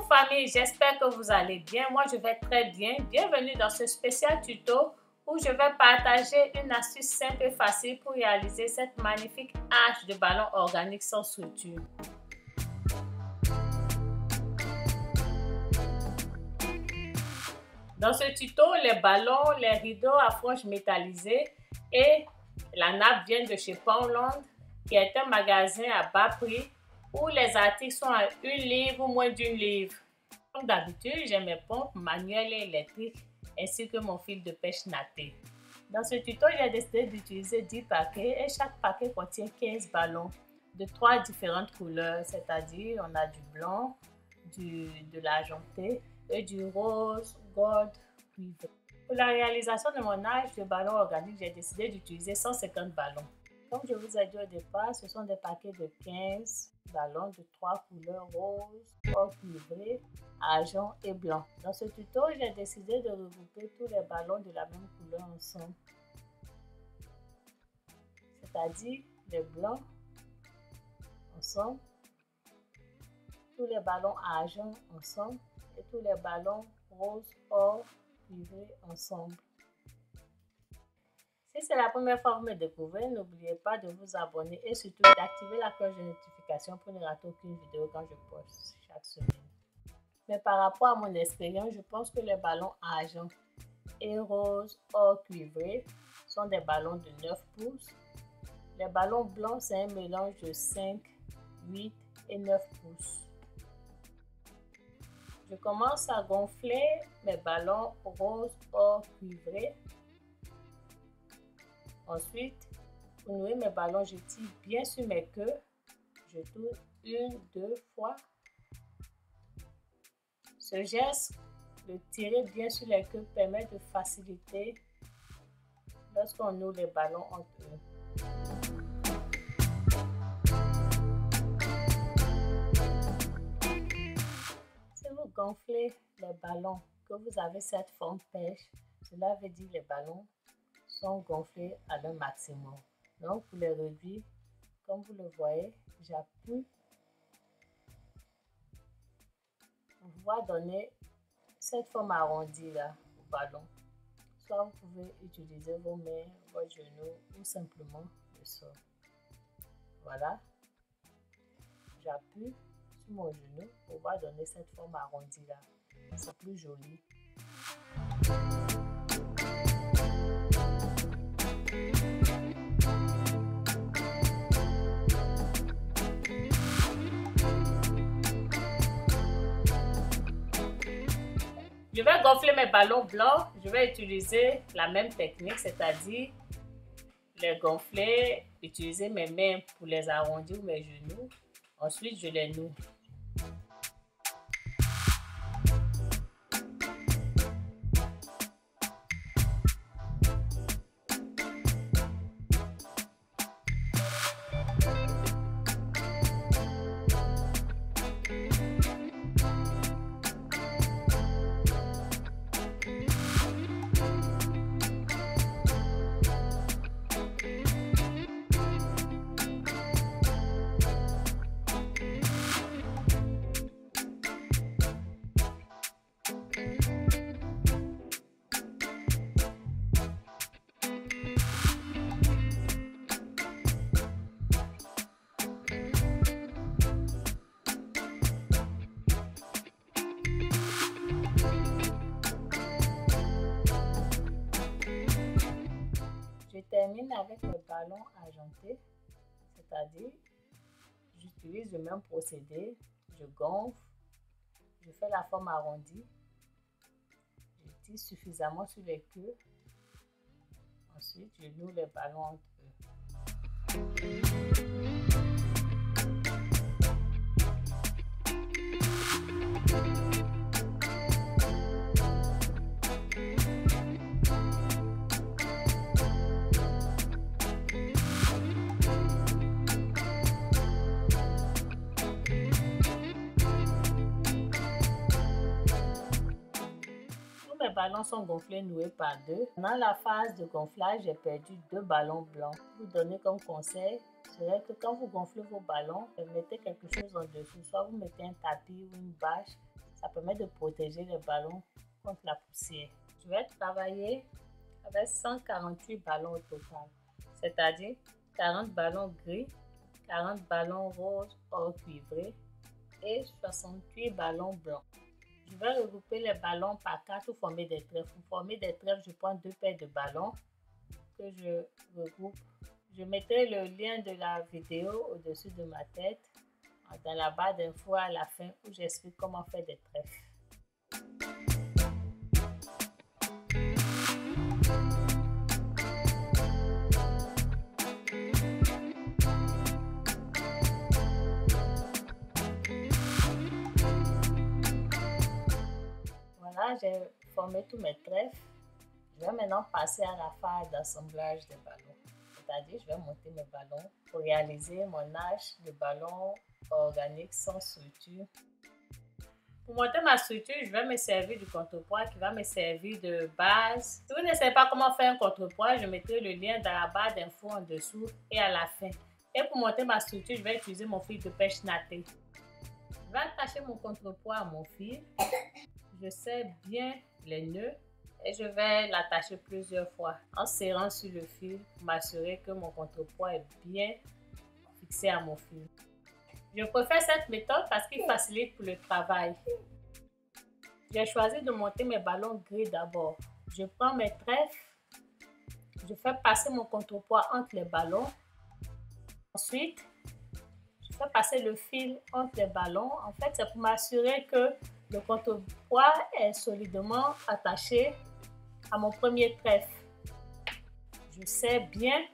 Famille, j'espère que vous allez bien. Moi, je vais très bien. Bienvenue dans ce spécial tuto où je vais partager une astuce simple et facile pour réaliser cette magnifique hache de ballon organique sans structure. Dans ce tuto, les ballons, les rideaux à franges métallisées et la nappe viennent de chez Poundland, qui est un magasin à bas prix où les articles sont à une livre ou moins d'une livre. Comme d'habitude, j'ai mes pompes manuelles et électriques ainsi que mon fil de pêche natté. Dans ce tuto, j'ai décidé d'utiliser 10 paquets et chaque paquet contient 15 ballons de trois différentes couleurs, c'est-à-dire on a du blanc, du, de l'argenté et du rose, gold, cuivre. Pour la réalisation de mon âge de ballon organique, j'ai décidé d'utiliser 150 ballons. Comme je vous ai dit au départ, ce sont des paquets de 15 ballons de trois couleurs rose, or cuivré, argent et blanc. Dans ce tuto, j'ai décidé de regrouper tous les ballons de la même couleur ensemble. C'est-à-dire les blancs ensemble, tous les ballons argent ensemble et tous les ballons rose, or, cuivré ensemble. Si c'est la première fois que vous me découvrez, n'oubliez pas de vous abonner et surtout d'activer la cloche de notification pour ne rater aucune vidéo quand je poste chaque semaine. Mais par rapport à mon expérience, je pense que les ballons argent et rose or cuivré sont des ballons de 9 pouces. Les ballons blancs, c'est un mélange de 5, 8 et 9 pouces. Je commence à gonfler mes ballons rose or cuivré Ensuite, pour nouer mes ballons, je tire bien sur mes queues. Je tourne une, deux fois. Ce geste de tirer bien sur les queues permet de faciliter lorsqu'on noue les ballons entre eux. Si vous gonflez les ballons, que vous avez cette forme pêche, cela veut dire les ballons gonflés à leur maximum. Donc, pour les réduire, comme vous le voyez, j'appuie pour pouvoir donner cette forme arrondie là au ballon. Soit vous pouvez utiliser vos mains, vos genoux ou simplement le sol. Voilà. J'appuie sur mon genou pour pouvoir donner cette forme arrondie là. C'est plus joli. Je vais gonfler mes ballons blancs. Je vais utiliser la même technique, c'est-à-dire les gonfler, utiliser mes mains pour les arrondir ou mes genoux. Ensuite, je les noue. Avec le ballon argenté, c'est-à-dire j'utilise le même procédé, je gonfle, je fais la forme arrondie, je tire suffisamment sur les queues, ensuite je noue les ballons entre eux. Ballons sont gonflés noués par deux. Dans la phase de gonflage, j'ai perdu deux ballons blancs. Vous donnez comme conseil serait que quand vous gonflez vos ballons, mettez quelque chose en dessous. Soit vous mettez un tapis ou une bâche. Ça permet de protéger le ballon contre la poussière. Je vais travailler avec 148 ballons au total, c'est-à-dire 40 ballons gris, 40 ballons roses or cuivrés et 68 ballons blancs. Je vais regrouper les ballons par quatre pour former des trèfles? Pour former des trèfles, je prends deux paires de ballons que je regroupe. Je mettrai le lien de la vidéo au-dessus de ma tête dans la barre d'infos à la fin où j'explique comment faire des trèfles. J'ai formé tous mes trèfles. Je vais maintenant passer à la phase d'assemblage des ballons. C'est-à-dire, je vais monter mes ballons pour réaliser mon âge de ballon organique sans structure. Pour monter ma structure, je vais me servir du contrepoids qui va me servir de base. Si vous ne savez pas comment faire un contrepoids, je mettrai le lien dans la barre d'infos en dessous et à la fin. Et pour monter ma structure, je vais utiliser mon fil de pêche natté. Je vais attacher mon contrepoids à mon fil. Je serre bien les nœuds et je vais l'attacher plusieurs fois en serrant sur le fil pour m'assurer que mon contrepoids est bien fixé à mon fil. Je préfère cette méthode parce qu'il facilite le travail. J'ai choisi de monter mes ballons gris d'abord. Je prends mes trèfles, je fais passer mon contrepoids entre les ballons. Ensuite, je fais passer le fil entre les ballons. En fait, c'est pour m'assurer que le contrepoids est solidement attaché à mon premier trèfle. Je serre bien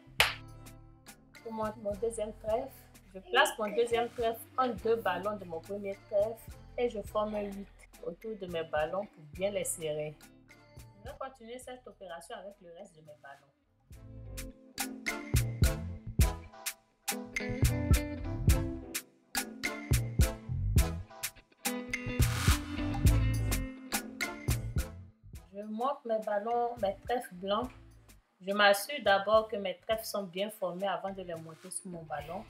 pour mon, mon deuxième trèfle. Je place mon deuxième trèfle en deux ballons de mon premier trèfle et je forme 8 autour de mes ballons pour bien les serrer. Je vais continuer cette opération avec le reste de mes ballons. Monte mes ballons, mes trèfles blancs. Je m'assure d'abord que mes trèfles sont bien formés avant de les monter sur mon ballon.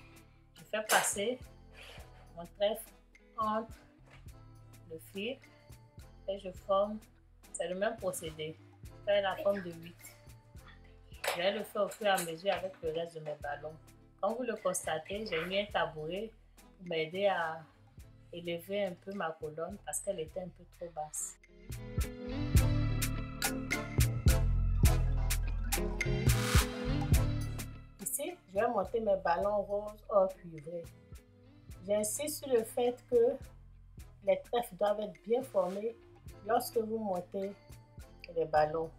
Je fais passer mon trèfle entre le fil et je forme, c'est le même procédé, faire la forme de 8. Je vais le faire au fur et à mesure avec le reste de mes ballons. Comme vous le constatez, j'ai mis un tabouret pour m'aider à élever un peu ma colonne parce qu'elle était un peu trop basse. Je vais monter mes ballons roses or cuivrés. J'insiste sur le fait que les trèfles doivent être bien formés lorsque vous montez les ballons.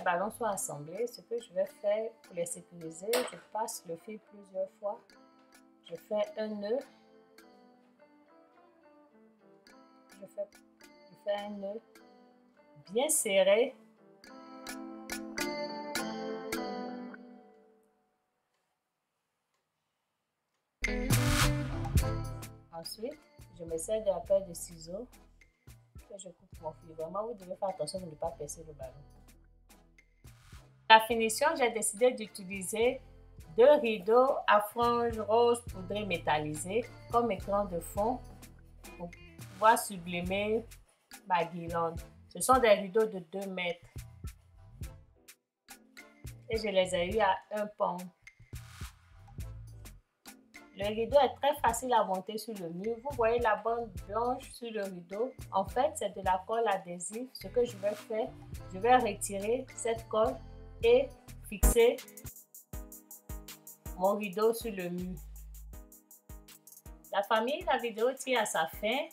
Ballons soient assemblés, ce que je vais faire pour les sécuriser, je passe le fil plusieurs fois. Je fais un nœud. Je fais, je fais un nœud bien serré. Ensuite, je me sers de la paire de ciseaux et je coupe mon fil. Vraiment, vous devez faire attention de ne pas percer le ballon. La finition, j'ai décidé d'utiliser deux rideaux à franges rose poudrée métallisée comme écran de fond pour pouvoir sublimer ma guirlande. Ce sont des rideaux de 2 mètres. Et je les ai eu à un pound. Le rideau est très facile à monter sur le mur. Vous voyez la bande blanche sur le rideau. En fait, c'est de la colle adhésive. Ce que je vais faire, je vais retirer cette colle et fixer mon rideau sur le mur. La famille, la vidéo tire à sa fin.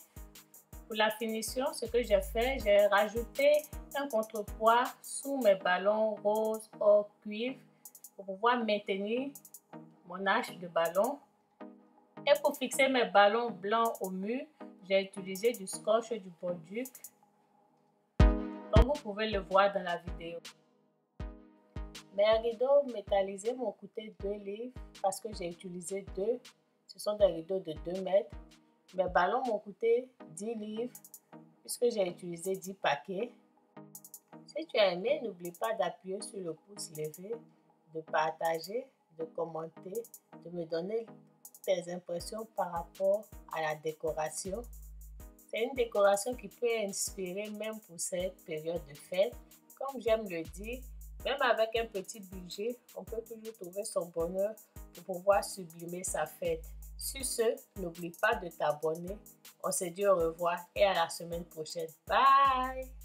Pour la finition, ce que j'ai fait, j'ai rajouté un contrepoids sous mes ballons rose or cuivre pour pouvoir maintenir mon hache de ballon. Et pour fixer mes ballons blancs au mur, j'ai utilisé du scotch du Bolduc, comme vous pouvez le voir dans la vidéo. Mes rideaux métallisés m'ont coûté 2 livres parce que j'ai utilisé deux. Ce sont des rideaux de 2 mètres. Mes ballons m'ont coûté 10 livres puisque j'ai utilisé 10 paquets. Si tu as aimé, n'oublie pas d'appuyer sur le pouce levé, de partager, de commenter, de me donner tes impressions par rapport à la décoration. C'est une décoration qui peut inspirer même pour cette période de fête. Comme j'aime le dire, même avec un petit budget, on peut toujours trouver son bonheur pour pouvoir sublimer sa fête. Sur ce, n'oublie pas de t'abonner. On se dit au revoir et à la semaine prochaine. Bye!